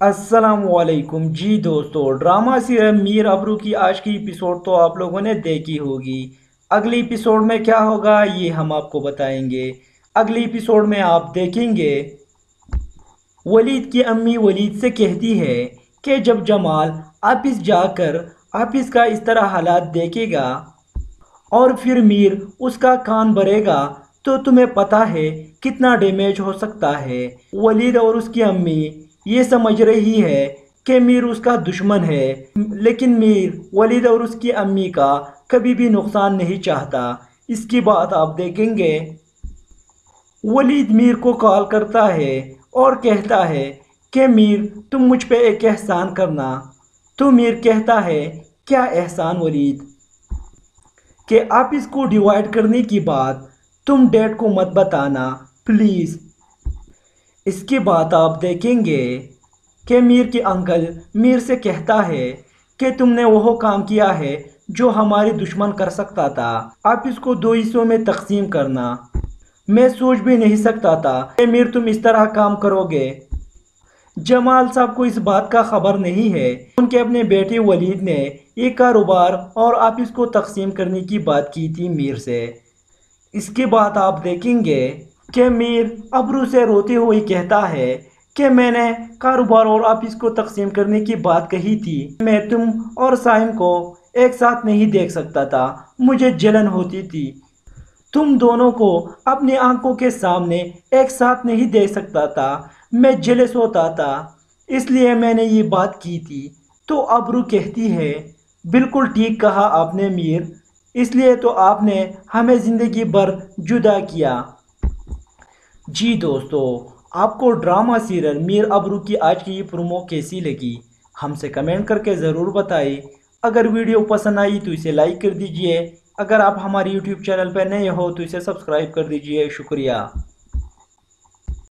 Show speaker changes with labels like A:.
A: السلام علیکم۔ جی دوستو، ڈرامہ سیرم میر ابرو کی آج کی ایپیسوڈ تو آپ لوگوں نے دیکھی ہوگی۔ اگلی ایپیسوڈ میں کیا ہوگا یہ ہم آپ کو بتائیں گے۔ اگلی ایپیسوڈ میں آپ دیکھیں گے۔ ولید کی امی ولید سے کہتی ہے کہ جب جمال آپس جا کر آپس کا اس طرح حالات دیکھے گا اور پھر میر اس کا کان بھرے گا تو تمہیں پتا ہے کتنا ڈیمیج ہو سکتا ہے۔ ولید اور اس کی امی یہ سمجھ رہی ہے کہ میر اس کا دشمن ہے، لیکن میر ولید اور اس کی امی کا کبھی بھی نقصان نہیں چاہتا۔ اس کی بات آپ دیکھیں گے۔ ولید میر کو کال کرتا ہے اور کہتا ہے کہ میر، تم مجھ پہ ایک احسان کرنا۔ تو میر کہتا ہے، کیا احسان ولید؟ کہ آپ اس کو ڈیوائیڈ کرنے کی بات تم ڈیڈ کو مت بتانا، پلیز۔ اس کی بات آپ دیکھیں گے کہ میر کے انکل میر سے کہتا ہے کہ تم نے وہ کام کیا ہے جو ہماری دشمن کر سکتا تھا۔ آپ اس کو دو حصوں میں تقسیم کرنا۔ میں سوچ بھی نہیں سکتا تھا کہ میر تم اس طرح کام کرو گے۔ جمال صاحب کو اس بات کا خبر نہیں ہے۔ ان کے اپنے بیٹے ولید نے یہ کاروبار اور آپ اس کو تقسیم کرنے کی بات کی تھی میر سے۔ اس کی بات آپ دیکھیں گے۔ کہ میر ابرو سے روتے ہوئے کہتا ہے کہ میں نے کاروبار اور آفس کو تقسیم کرنے کی بات کہی تھی۔ میں تم اور سائم کو ایک ساتھ نہیں دیکھ سکتا تھا۔ مجھے جلن ہوتی تھی۔ تم دونوں کو اپنی آنکھوں کے سامنے ایک ساتھ نہیں دیکھ سکتا تھا۔ میں جلس ہوتا تھا۔ اس لیے میں نے یہ بات کی تھی۔ تو ابرو کہتی ہے، بالکل ٹھیک کہا آپ نے میر۔ اس لیے تو آپ نے ہمیں زندگی بھر جدا کیا۔ جی دوستو، آپ کو ڈرامہ سیریل میر ابرو کی آج کی یہ پرومو کیسی لگی؟ ہم سے کمنٹ کر کے ضرور بتائیں۔ اگر ویڈیو پسند آئی تو اسے لائک کر دیجیے۔ اگر آپ ہماری یوٹیوب چینل پہ نئے ہو تو اسے سبسکرائب کر دیجیے۔ شکریہ۔